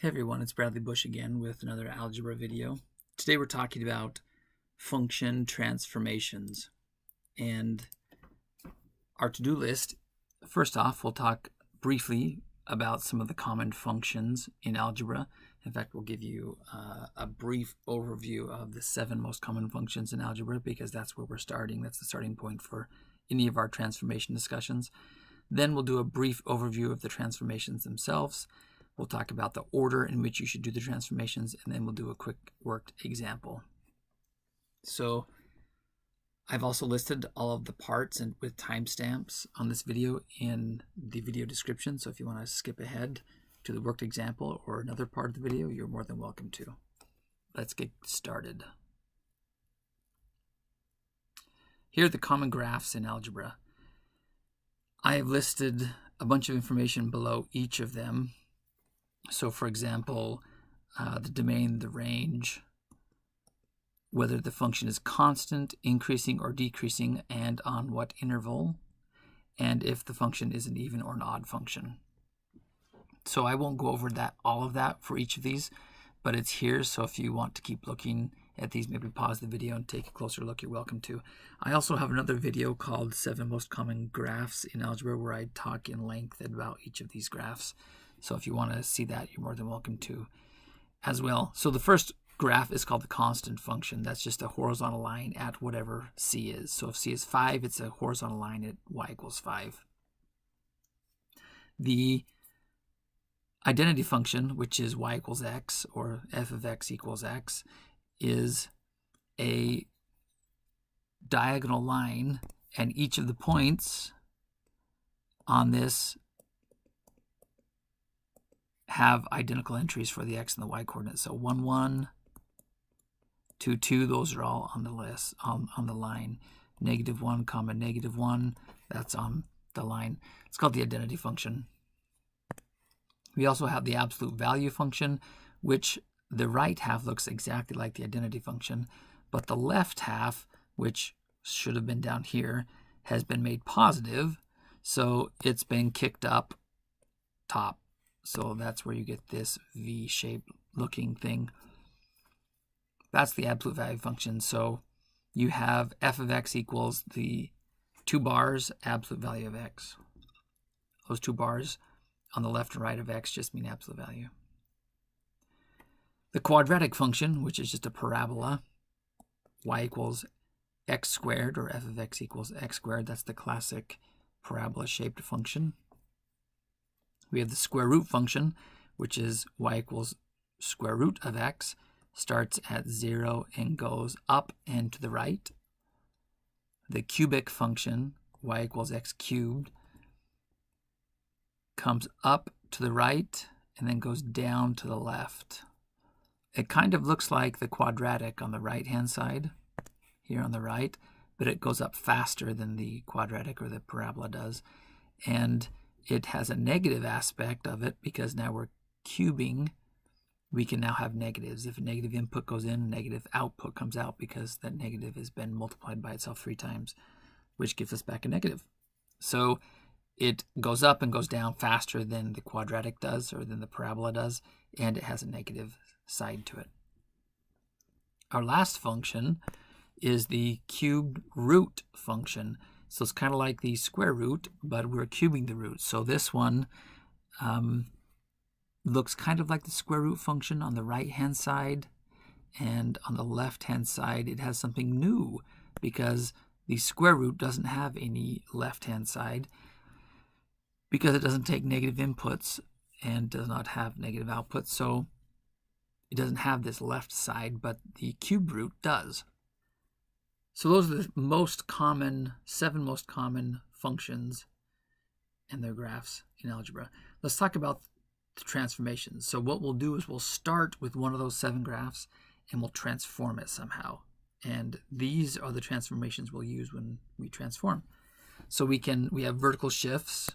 Hey everyone, it's Bradley Bush again with another algebra video. Today we're talking about function transformations. And our to-do list, first off, we'll talk briefly about some of the common functions in algebra. In fact, we'll give you uh, a brief overview of the seven most common functions in algebra because that's where we're starting. That's the starting point for any of our transformation discussions. Then we'll do a brief overview of the transformations themselves We'll talk about the order in which you should do the transformations, and then we'll do a quick worked example. So I've also listed all of the parts and with timestamps on this video in the video description. So if you want to skip ahead to the worked example or another part of the video, you're more than welcome to. Let's get started. Here are the common graphs in algebra. I have listed a bunch of information below each of them so for example, uh, the domain, the range, whether the function is constant, increasing, or decreasing, and on what interval, and if the function is an even or an odd function. So I won't go over that all of that for each of these, but it's here. So if you want to keep looking at these, maybe pause the video and take a closer look, you're welcome to. I also have another video called Seven Most Common Graphs in Algebra where I talk in length about each of these graphs. So if you want to see that, you're more than welcome to as well. So the first graph is called the constant function. That's just a horizontal line at whatever c is. So if c is 5, it's a horizontal line at y equals 5. The identity function, which is y equals x, or f of x equals x, is a diagonal line, and each of the points on this have identical entries for the x and the y coordinates. So 1, 1, 2, 2, those are all on the list, on, on the line. Negative 1, comma, negative 1, that's on the line. It's called the identity function. We also have the absolute value function, which the right half looks exactly like the identity function, but the left half, which should have been down here, has been made positive, so it's been kicked up top. So that's where you get this V-shaped looking thing. That's the absolute value function. So you have f of x equals the two bars absolute value of x. Those two bars on the left and right of x just mean absolute value. The quadratic function, which is just a parabola, y equals x squared, or f of x equals x squared. That's the classic parabola-shaped function. We have the square root function, which is y equals square root of x, starts at 0 and goes up and to the right. The cubic function, y equals x cubed, comes up to the right and then goes down to the left. It kind of looks like the quadratic on the right-hand side, here on the right, but it goes up faster than the quadratic or the parabola does. And it has a negative aspect of it because now we're cubing. We can now have negatives. If a negative input goes in, negative output comes out because that negative has been multiplied by itself three times, which gives us back a negative. So it goes up and goes down faster than the quadratic does or than the parabola does, and it has a negative side to it. Our last function is the cubed root function. So it's kind of like the square root, but we're cubing the root. So this one um, looks kind of like the square root function on the right-hand side. And on the left-hand side, it has something new because the square root doesn't have any left-hand side because it doesn't take negative inputs and does not have negative outputs. So it doesn't have this left side, but the cube root does. So those are the most common, seven most common functions and their graphs in algebra. Let's talk about the transformations. So what we'll do is we'll start with one of those seven graphs and we'll transform it somehow. And these are the transformations we'll use when we transform. So we can we have vertical shifts,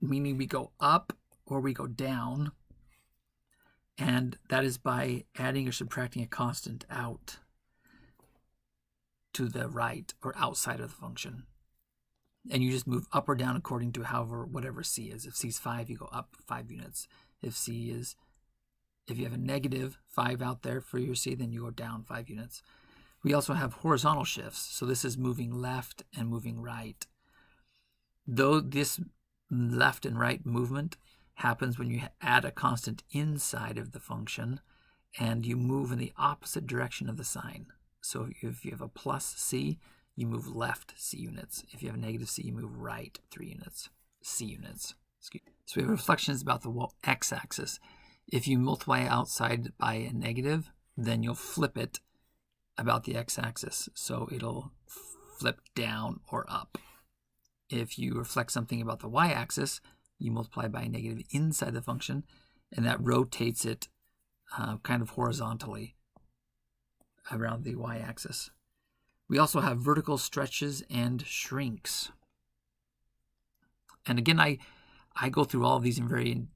meaning we go up or we go down. And that is by adding or subtracting a constant out to the right or outside of the function. And you just move up or down according to however, whatever C is. If C is 5, you go up 5 units. If c is, if you have a negative 5 out there for your c, then you go down 5 units. We also have horizontal shifts. So this is moving left and moving right. Though this left and right movement happens when you add a constant inside of the function and you move in the opposite direction of the sign. So if you have a plus c, you move left c units. If you have a negative c, you move right 3 units, c units. Excuse. So we have reflections about the x-axis. If you multiply outside by a negative, then you'll flip it about the x-axis. So it'll flip down or up. If you reflect something about the y-axis, you multiply by a negative inside the function, and that rotates it uh, kind of horizontally around the y-axis. We also have vertical stretches and shrinks. And again, I, I go through all of these in very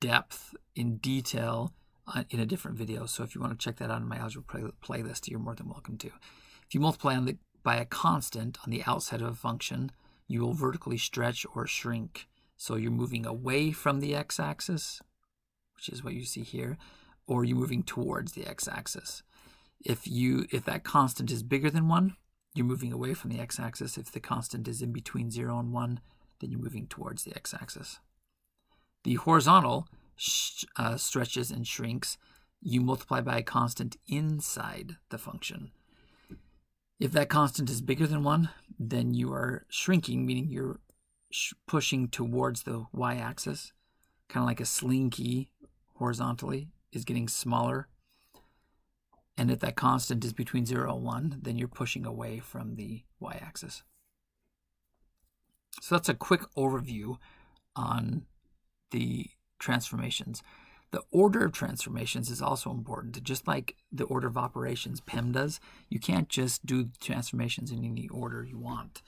depth, in detail, uh, in a different video. So if you want to check that out in my algebra play playlist, you're more than welcome to. If you multiply on the, by a constant on the outside of a function, you will vertically stretch or shrink. So you're moving away from the x-axis, which is what you see here, or you're moving towards the x-axis. If you if that constant is bigger than 1, you're moving away from the x-axis. If the constant is in between 0 and 1, then you're moving towards the x-axis. The horizontal uh, stretches and shrinks, you multiply by a constant inside the function. If that constant is bigger than 1, then you are shrinking, meaning you're pushing towards the y-axis, kind of like a slinky horizontally is getting smaller. And if that constant is between 0 and 1, then you're pushing away from the y-axis. So that's a quick overview on the transformations. The order of transformations is also important. Just like the order of operations PEMDAS, you can't just do transformations in any order you want.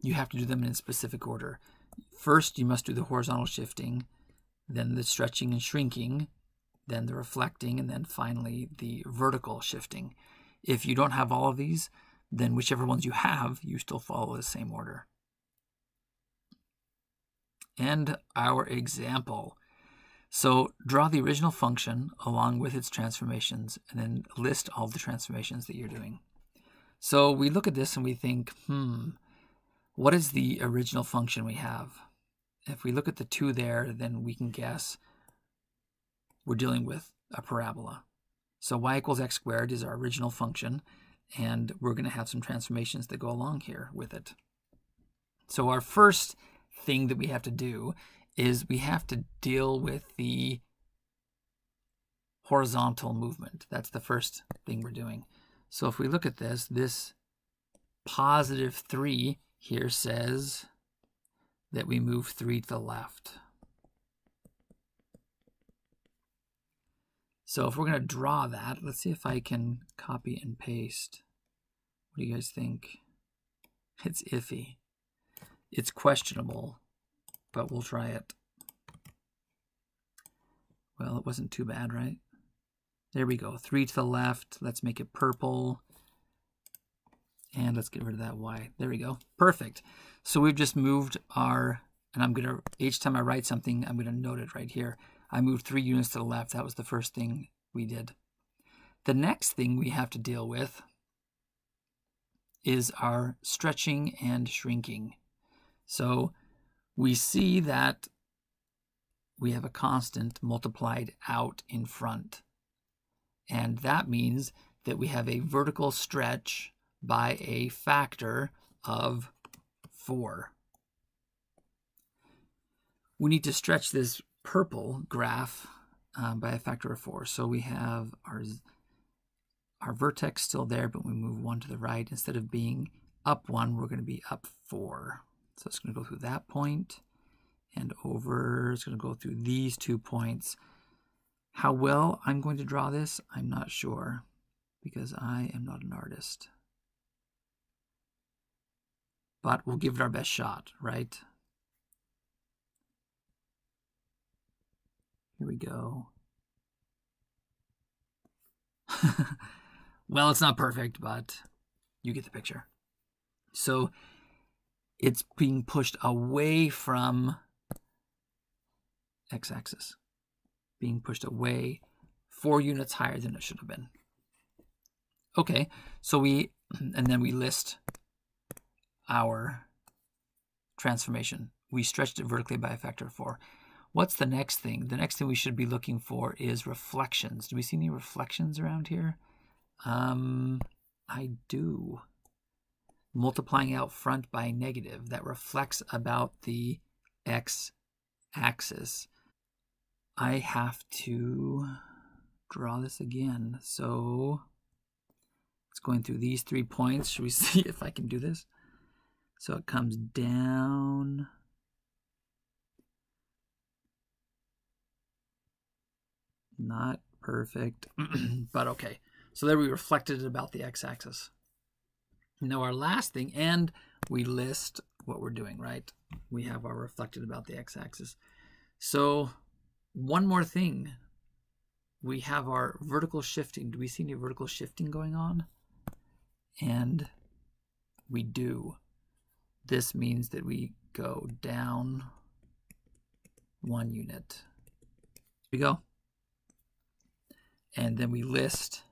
You have to do them in a specific order. First, you must do the horizontal shifting, then the stretching and shrinking, then the reflecting, and then finally the vertical shifting. If you don't have all of these, then whichever ones you have, you still follow the same order. And our example. So draw the original function along with its transformations and then list all the transformations that you're doing. So we look at this and we think, hmm, what is the original function we have? If we look at the 2 there, then we can guess we're dealing with a parabola. So y equals x squared is our original function, and we're going to have some transformations that go along here with it. So our first thing that we have to do is we have to deal with the horizontal movement. That's the first thing we're doing. So if we look at this, this positive 3 here says that we move 3 to the left. So if we're going to draw that, let's see if I can copy and paste. What do you guys think? It's iffy. It's questionable but we'll try it. Well, it wasn't too bad, right? There we go. Three to the left. Let's make it purple. And let's get rid of that Y. There we go. Perfect. So we've just moved our, and I'm going to, each time I write something, I'm going to note it right here. I moved three units to the left. That was the first thing we did. The next thing we have to deal with is our stretching and shrinking. So we see that we have a constant multiplied out in front. And that means that we have a vertical stretch by a factor of 4. We need to stretch this purple graph um, by a factor of 4. So we have our, our vertex still there, but we move 1 to the right. Instead of being up 1, we're going to be up 4. So it's going to go through that point and over. It's going to go through these two points. How well I'm going to draw this, I'm not sure because I am not an artist. But we'll give it our best shot, right? Here we go. well, it's not perfect, but you get the picture. So it's being pushed away from x-axis. being pushed away four units higher than it should have been. Okay, so we, and then we list our transformation. We stretched it vertically by a factor of four. What's the next thing? The next thing we should be looking for is reflections. Do we see any reflections around here? Um, I do. Multiplying out front by negative. That reflects about the x-axis. I have to draw this again. So it's going through these three points. Should we see if I can do this? So it comes down. Not perfect, but okay. So there we reflected it about the x-axis. Now our last thing, and we list what we're doing, right? We have our reflected about the x-axis. So one more thing. We have our vertical shifting. Do we see any vertical shifting going on? And we do. This means that we go down one unit. Here we go. And then we list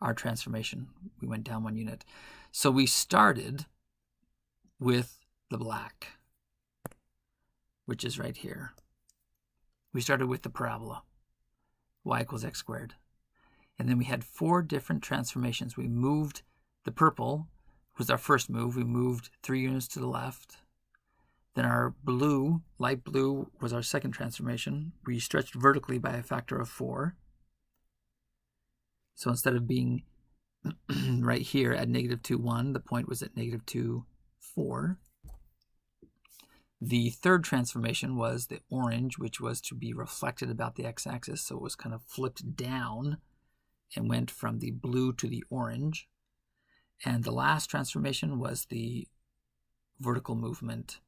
our transformation. We went down one unit. So we started with the black, which is right here. We started with the parabola, y equals x squared. And then we had four different transformations. We moved the purple, was our first move. We moved three units to the left. Then our blue, light blue, was our second transformation. We stretched vertically by a factor of four. So instead of being right here at negative 2, 1, the point was at negative 2, 4. The third transformation was the orange, which was to be reflected about the x-axis, so it was kind of flipped down and went from the blue to the orange. And the last transformation was the vertical movement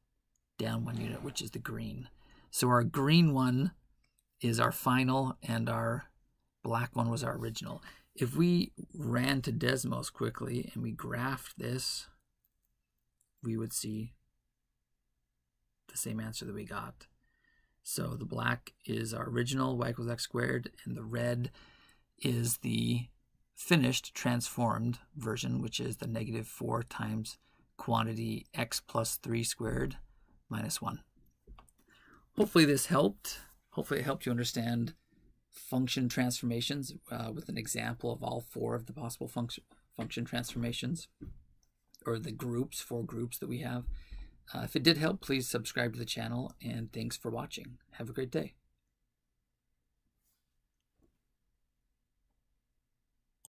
down one unit, which is the green. So our green one is our final, and our black one was our original. If we ran to Desmos quickly and we graphed this, we would see the same answer that we got. So the black is our original y equals x squared, and the red is the finished transformed version, which is the negative 4 times quantity x plus 3 squared minus 1. Hopefully this helped. Hopefully it helped you understand function transformations uh, with an example of all four of the possible function function transformations or the groups, four groups that we have. Uh, if it did help, please subscribe to the channel and thanks for watching. Have a great day.